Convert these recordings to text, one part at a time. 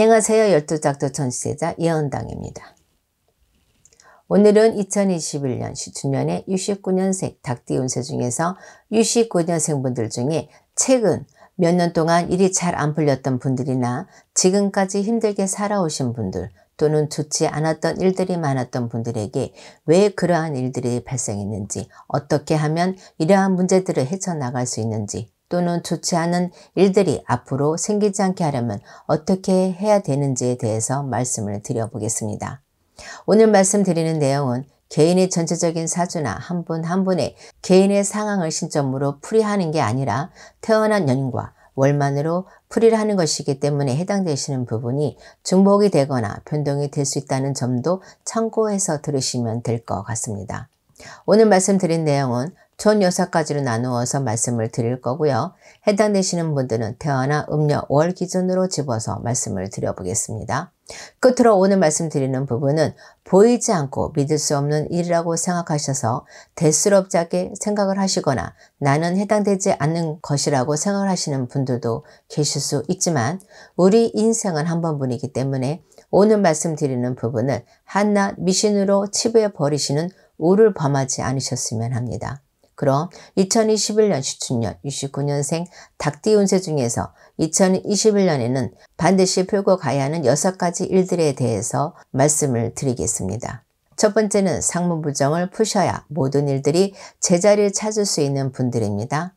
안녕하세요. 열두작도 전시세자 예언당입니다. 오늘은 2021년 시춘년의 69년생 닭띠 운세 중에서 69년생 분들 중에 최근 몇 년 동안 일이 잘 안 풀렸던 분들이나 지금까지 힘들게 살아오신 분들 또는 좋지 않았던 일들이 많았던 분들에게 왜 그러한 일들이 발생했는지 어떻게 하면 이러한 문제들을 헤쳐나갈 수 있는지 또는 좋지 않은 일들이 앞으로 생기지 않게 하려면 어떻게 해야 되는지에 대해서 말씀을 드려보겠습니다. 오늘 말씀드리는 내용은 개인의 전체적인 사주나 한 분한 한 분의 개인의 상황을 신점으로 풀이하는 게 아니라 태어난 연과 월만으로 풀이를 하는 것이기 때문에 해당되시는 부분이 중복이 되거나 변동이 될 수 있다는 점도 참고해서 들으시면 될 것 같습니다. 오늘 말씀드린 내용은 총 6가지로 나누어서 말씀을 드릴 거고요. 해당되시는 분들은 태어나 음력 월 기준으로 집어서 말씀을 드려보겠습니다. 끝으로 오늘 말씀드리는 부분은 보이지 않고 믿을 수 없는 일이라고 생각하셔서 대수롭지 생각을 하시거나 나는 해당되지 않는 것이라고 생각을 하시는 분들도 계실 수 있지만 우리 인생은 한 번뿐이기 때문에 오늘 말씀드리는 부분을 한낱 미신으로 치부해 버리시는 우를 범하지 않으셨으면 합니다. 그럼 2021년 시춘년 69년생 닭띠 운세 중에서 2021년에는 반드시 풀고 가야 하는 6가지 일들에 대해서 말씀을 드리겠습니다. 첫 번째는 상무부정을 푸셔야 모든 일들이 제자리를 찾을 수 있는 분들입니다.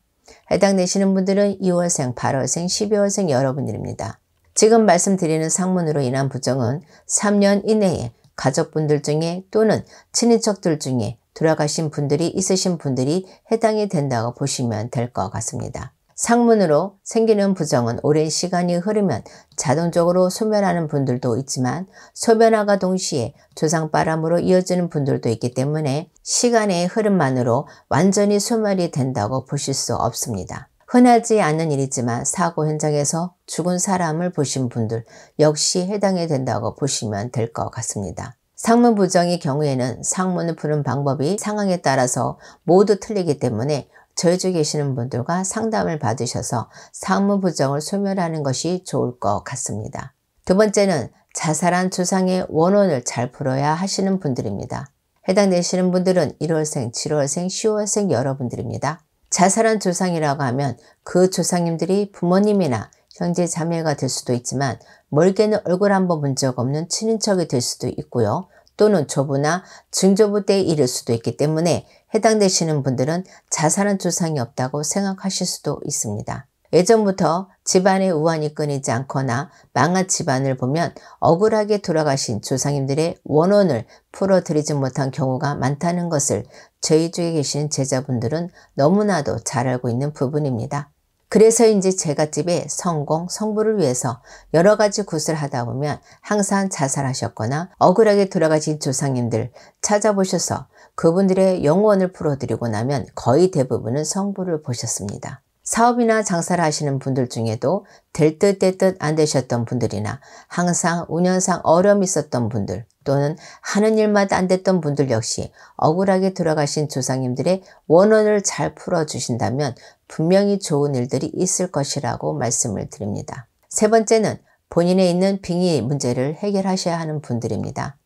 해당 되시는 분들은 2월생, 8월생, 12월생 여러분들입니다. 지금 말씀드리는 상문으로 인한 부정은 3년 이내에 가족분들 중에 또는 친인척들 중에 돌아가신 분들이 있으신 분들이 해당이 된다고 보시면 될 것 같습니다. 상문으로 생기는 부정은 오랜 시간이 흐르면 자동적으로 소멸하는 분들도 있지만 소변화가 동시에 조상바람으로 이어지는 분들도 있기 때문에 시간의 흐름만으로 완전히 소멸이 된다고 보실 수 없습니다. 흔하지 않은 일이지만 사고 현장에서 죽은 사람을 보신 분들 역시 해당이 된다고 보시면 될 것 같습니다. 상문 부정의 경우에는 상문을 푸는 방법이 상황에 따라서 모두 틀리기 때문에 저희 주 계시는 분들과 상담을 받으셔서 상문 부정을 소멸하는 것이 좋을 것 같습니다. 두 번째는 자살한 조상의 원혼을 잘 풀어야 하시는 분들입니다. 해당되시는 분들은 1월생, 7월생, 10월생 여러분들입니다. 자살한 조상이라고 하면 그 조상님들이 부모님이나 형제 자매가 될 수도 있지만 멀게는 얼굴 한번 본 적 없는 친인척이 될 수도 있고요. 또는 조부나 증조부 때에 이를 수도 있기 때문에 해당되시는 분들은 자살한 조상이 없다고 생각하실 수도 있습니다. 예전부터 집안에 우환이 끊이지 않거나 망한 집안을 보면 억울하게 돌아가신 조상님들의 원혼을 풀어드리지 못한 경우가 많다는 것을 저희 중에 계신 제자분들은 너무나도 잘 알고 있는 부분입니다. 그래서인지 제가 집에 성공, 성부를 위해서 여러 가지 굿을 하다 보면 항상 자살하셨거나 억울하게 돌아가신 조상님들 찾아보셔서 그분들의 영원을 풀어드리고 나면 거의 대부분은 성부를 보셨습니다. 사업이나 장사를 하시는 분들 중에도 될 듯 될 듯 안 되셨던 분들이나 항상 운연상 어려움이 있었던 분들 또는 하는 일마다 안 됐던 분들 역시 억울하게 돌아가신 조상님들의 원원을 잘 풀어주신다면 분명히 좋은 일들이 있을 것이라고 말씀을 드립니다. 세 번째는 본인에 있는 빙의 문제를 해결하셔야 하는 분들입니다.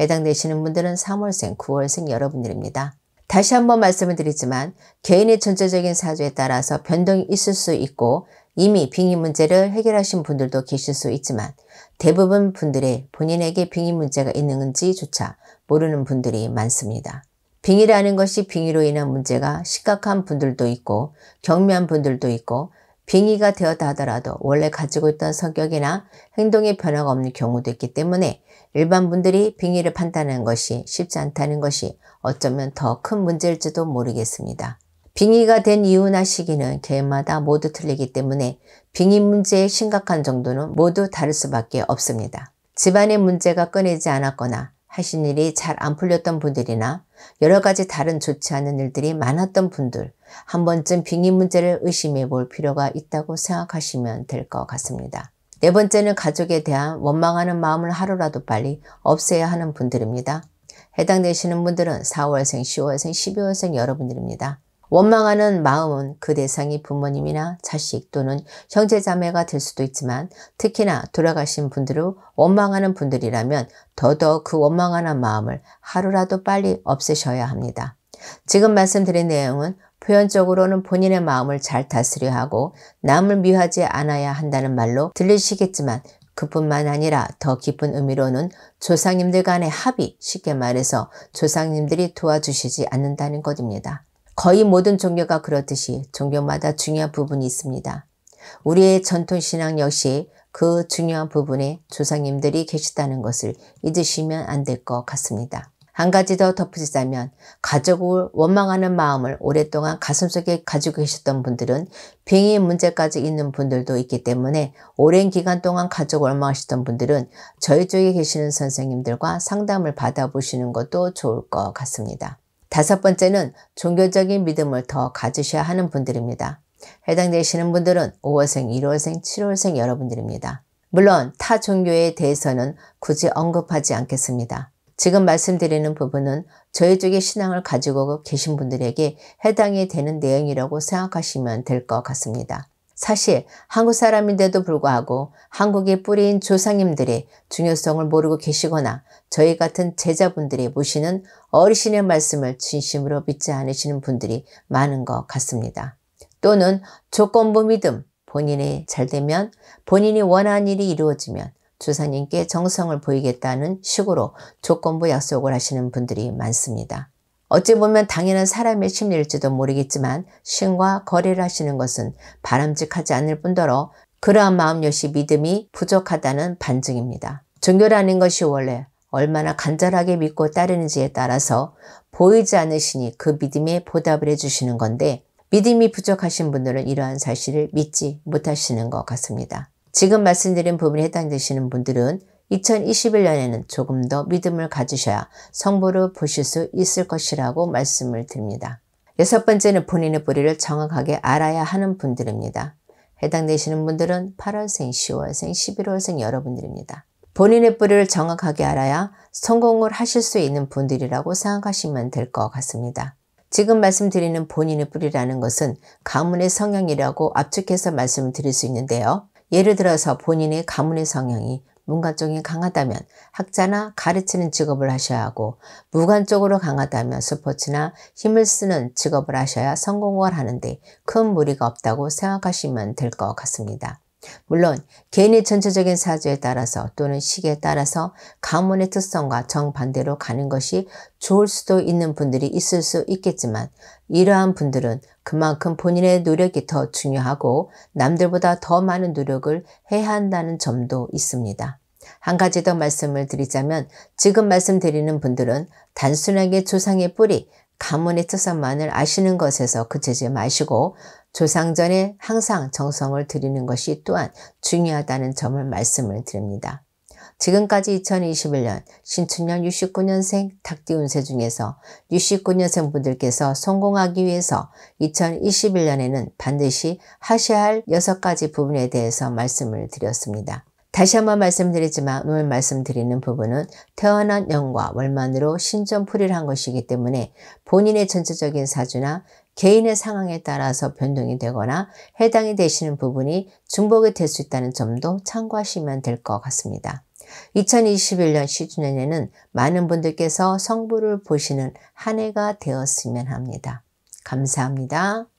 해당되시는 분들은 3월생, 9월생 여러분들입니다. 다시 한번 말씀을 드리지만 개인의 전체적인 사주에 따라서 변동이 있을 수 있고 이미 빙의 문제를 해결하신 분들도 계실 수 있지만 대부분 분들의 본인에게 빙의 문제가 있는지조차 모르는 분들이 많습니다. 빙의라는 것이 빙의로 인한 문제가 심각한 분들도 있고 경미한 분들도 있고 빙의가 되었다 하더라도 원래 가지고 있던 성격이나 행동의 변화가 없는 경우도 있기 때문에 일반 분들이 빙의를 판단하는 것이 쉽지 않다는 것이 어쩌면 더 큰 문제일지도 모르겠습니다. 빙의가 된 이유나 시기는 개인마다 모두 틀리기 때문에 빙의 문제의 심각한 정도는 모두 다를 수밖에 없습니다. 집안의 문제가 끊이지 않았거나 하신 일이 잘 안 풀렸던 분들이나 여러 가지 다른 좋지 않은 일들이 많았던 분들 한 번쯤 빙의 문제를 의심해 볼 필요가 있다고 생각하시면 될 것 같습니다. 네 번째는 가족에 대한 원망하는 마음을 하루라도 빨리 없애야 하는 분들입니다. 해당되시는 분들은 4월생, 10월생, 12월생 여러분들입니다. 원망하는 마음은 그 대상이 부모님이나 자식 또는 형제자매가 될 수도 있지만 특히나 돌아가신 분들을 원망하는 분들이라면 더더욱 그 원망하는 마음을 하루라도 빨리 없애셔야 합니다. 지금 말씀드린 내용은 표현적으로는 본인의 마음을 잘 다스려 하고 남을 미워하지 않아야 한다는 말로 들리시겠지만 그뿐만 아니라 더 깊은 의미로는 조상님들 간의 합의, 쉽게 말해서 조상님들이 도와주시지 않는다는 것입니다. 거의 모든 종교가 그렇듯이 종교마다 중요한 부분이 있습니다. 우리의 전통신앙 역시 그 중요한 부분에 조상님들이 계시다는 것을 잊으시면 안 될 것 같습니다. 한 가지 더 덧붙이자면 가족을 원망하는 마음을 오랫동안 가슴속에 가지고 계셨던 분들은 병의 문제까지 있는 분들도 있기 때문에 오랜 기간 동안 가족을 원망하셨던 분들은 저희 쪽에 계시는 선생님들과 상담을 받아보시는 것도 좋을 것 같습니다. 다섯 번째는 종교적인 믿음을 더 가지셔야 하는 분들입니다. 해당되시는 분들은 5월생, 1월생, 7월생 여러분들입니다. 물론 타 종교에 대해서는 굳이 언급하지 않겠습니다. 지금 말씀드리는 부분은 저희 쪽의 신앙을 가지고 계신 분들에게 해당이 되는 내용이라고 생각하시면 될 것 같습니다. 사실 한국 사람인데도 불구하고 한국의 뿌리인 조상님들의 중요성을 모르고 계시거나 저희 같은 제자분들이 모시는 어르신의 말씀을 진심으로 믿지 않으시는 분들이 많은 것 같습니다. 또는 조건부 믿음, 본인이 잘 되면 본인이 원하는 일이 이루어지면 조사님께 정성을 보이겠다는 식으로 조건부 약속을 하시는 분들이 많습니다. 어찌 보면 당연한 사람의 심리일지도 모르겠지만 신과 거래를 하시는 것은 바람직하지 않을 뿐더러 그러한 마음 역시 믿음이 부족하다는 반증입니다. 종교라는 것이 원래 얼마나 간절하게 믿고 따르는지에 따라서 보이지 않으시니 그 믿음에 보답을 해주시는 건데 믿음이 부족하신 분들은 이러한 사실을 믿지 못하시는 것 같습니다. 지금 말씀드린 부분에 해당되시는 분들은 2021년에는 조금 더 믿음을 가지셔야 성부를 보실 수 있을 것이라고 말씀을 드립니다. 여섯 번째는 본인의 뿌리를 정확하게 알아야 하는 분들입니다. 해당되시는 분들은 8월생, 10월생, 11월생 여러분들입니다. 본인의 뿌리를 정확하게 알아야 성공을 하실 수 있는 분들이라고 생각하시면 될 것 같습니다. 지금 말씀드리는 본인의 뿌리라는 것은 가문의 성향이라고 압축해서 말씀을 드릴 수 있는데요. 예를 들어서 본인의 가문의 성향이 문관 쪽이 강하다면 학자나 가르치는 직업을 하셔야 하고 무관 쪽으로 강하다면 스포츠나 힘을 쓰는 직업을 하셔야 성공을 하는데 큰 무리가 없다고 생각하시면 될 것 같습니다. 물론 개인의 전체적인 사주에 따라서 또는 시기에 따라서 가문의 특성과 정반대로 가는 것이 좋을 수도 있는 분들이 있을 수 있겠지만 이러한 분들은 그만큼 본인의 노력이 더 중요하고 남들보다 더 많은 노력을 해야 한다는 점도 있습니다. 한 가지 더 말씀을 드리자면 지금 말씀드리는 분들은 단순하게 조상의 뿌리, 가문의 특성만을 아시는 것에서 그치지 마시고 조상전에 항상 정성을 들이는 것이 또한 중요하다는 점을 말씀을 드립니다. 지금까지 2021년 신춘년 69년생 닭띠 운세 중에서 69년생 분들께서 성공하기 위해서 2021년에는 반드시 하셔야 할 6가지 부분에 대해서 말씀을 드렸습니다. 다시 한번 말씀드리지만 오늘 말씀드리는 부분은 태어난 년과 월만으로 신전풀이를 한 것이기 때문에 본인의 전체적인 사주나 개인의 상황에 따라서 변동이 되거나 해당이 되시는 부분이 중복이 될 수 있다는 점도 참고하시면 될 것 같습니다. 2021년 시주년에는 많은 분들께서 성부를 보시는 한 해가 되었으면 합니다. 감사합니다.